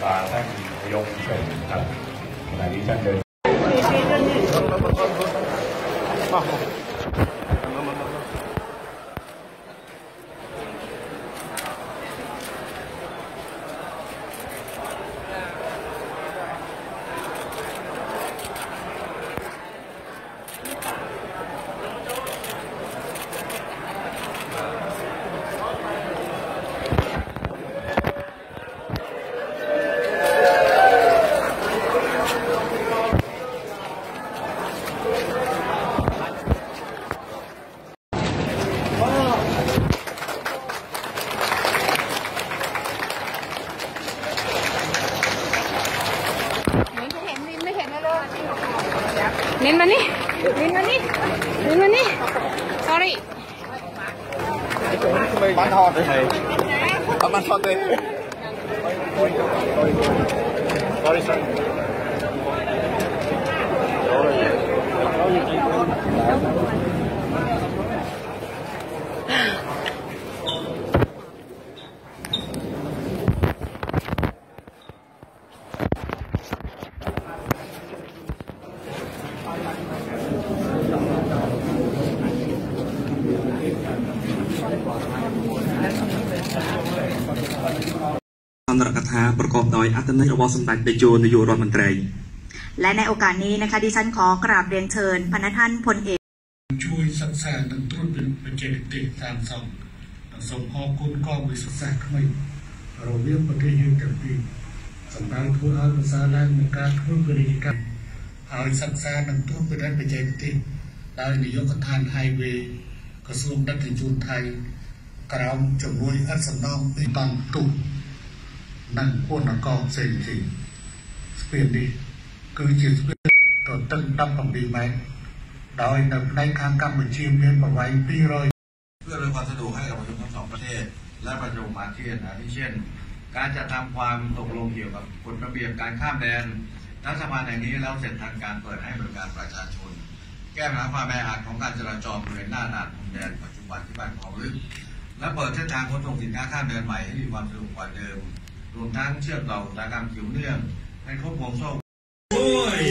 把三级不用 người yêu. Min mana ni? Min mana ni? Min mana ni? Sorry. Ban thon deh. Ban thon deh. Sorry sorry. អន្តរកថាប្រកបដោយអត្ថន័យរបស់សម្ដេចតេជោនាយករដ្ឋមន្ត្រី และในโอกาสนี้นะคะดิฉันขอกราบเรียนเชิญพนักท่านพลเอก ជួយសិក្សានិងត្រួតពិនិត្យបច្ចេកទេសតាមសំនិងសូមអរគុណកងវិសិក្សាថ្មីរវាងប្រទេសយើងទាំងពីរសម្ដៅធ្វើឲ្យភាសាឡើងនឹងការធ្វើពាណិជ្ជកម្មហើយសិក្សានិងត្រួតពិនិត្យបច្ចេកទេសដោយនាយកដ្ឋាន Highway ក្រសួងដឹកជញ្ជូនថៃក្រោមជំនួយឥតសំណងពីតង់ទុះ និងពន្ធកងផ្សេងៗស្ពាននេះគឺជាស្ពានទទឹង17ម៉ែត្រ โดยในในทางกัมพูชีមានប្រវែង200 เพื่อเรื่องความสะดวกให้กับประชาชนทั้งสองประเทศ และประชาชนอาเซียนอาทิเช่น การจัดทำความตกลงเกี่ยวกับกฎระเบียบการข้ามแดนรัฐสภาแห่งนี้แล้วเสร็จทางการเปิดให้บริการประชาชน แก้ปัญหาความแออัดของการจราจรบริเวณหน้าด่านพรมแดนปัจจุบันที่บ้านเขาลึก และเปิดเส้นทางขนส่งสินค้าข้ามแดนใหม่ให้มีความสะดวกกว่าเดิม รวมทั้งเชื่อมต่ออุตสาหกรรมเกี่ยวเนื่องให้ครบวงโซ่ โอ้ย